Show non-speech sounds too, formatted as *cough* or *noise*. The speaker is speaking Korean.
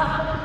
감사합니다. *laughs*